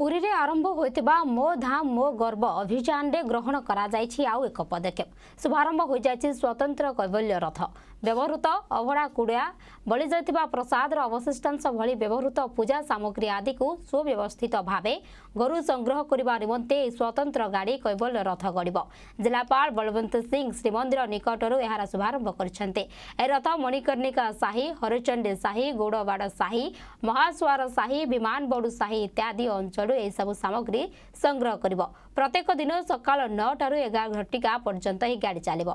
ପୁରୀରେ ଆରମ୍ଭ ହୋଇଥିବା ମୋ ଧାମ ମୋ ଗର୍ବ ଅଭିଯାନରେ ଗ୍ରହଣ କରାଯାଇଛି ଆଉ ଏକ ପଦକ୍ଷେପ। ଶୁଭାରମ୍ଭ ହୋଇଯାଇଛି ସ୍ୱତନ୍ତ୍ର କୈବଲ୍ୟ ରଥ। ବ୍ୟବହୃତ ଅଭଡ଼ା କୁଡ଼ିଆ ବଳିଯାଇଥିବା ପ୍ରସାଦର ଅବଶିଷ୍ଟାଂଶ ଭଳି ବ୍ୟବହୃତ ପୂଜା ସାମଗ୍ରୀ ଆଦିକୁ ସୁବ୍ୟବସ୍ଥିତ ଭାବେ ଘରୁ ସଂଗ୍ରହ କରିବା ନିମନ୍ତେ ଏହି ସ୍ୱତନ୍ତ୍ର ଗାଡ଼ି କୈବଲ୍ୟ ରଥ ଗଡ଼ିବ ଜିଲ୍ଲାପାଳ ବଳବନ୍ତ ସିଂ ଶ୍ରୀମନ୍ଦିର ନିକଟରୁ ଏହାର ଶୁଭାରମ୍ଭ କରିଛନ୍ତି। ଏହି ରଥ ମଣିକର୍ଣ୍ଣିକା ସାହି ହରିଚଣ୍ଡୀ ସାହି ଗୌଡ଼ବାଡ଼ ସାହି ମହାସୁଆର ସାହି ବିମାନବଡ଼ୁ ସାହି ଇତ୍ୟାଦି ଅଞ୍ଚଳରୁ ଏହିସବୁ ସାମଗ୍ରୀ ସଂଗ୍ରହ କରିବ। ପ୍ରତ୍ୟେକ ଦିନ ସକାଳ ନଅଟାରୁ ଏଗାର ଘଟିକା ପର୍ଯ୍ୟନ୍ତ ଏହି ଗାଡ଼ି ଚାଲିବ।